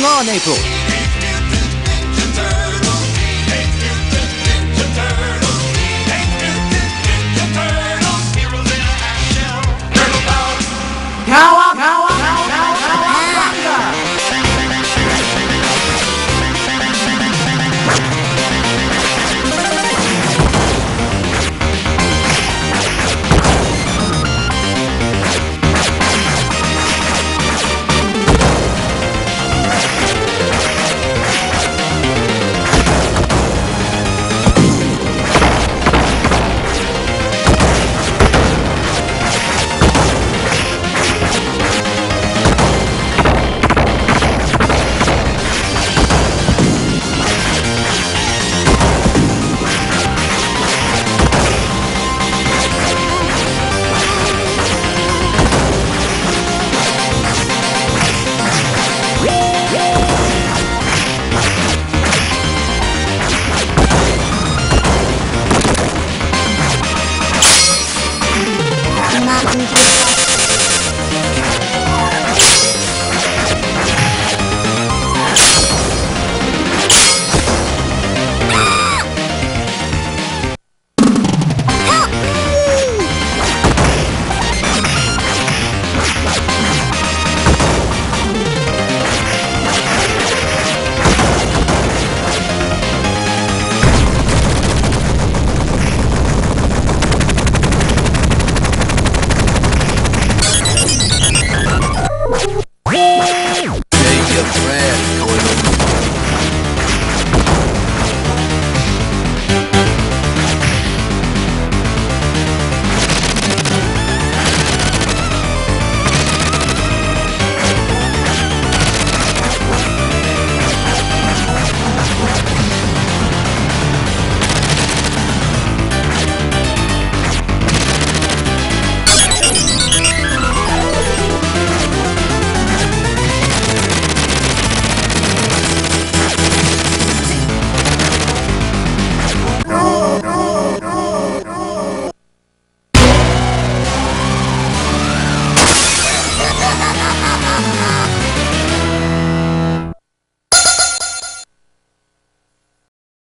going on, April?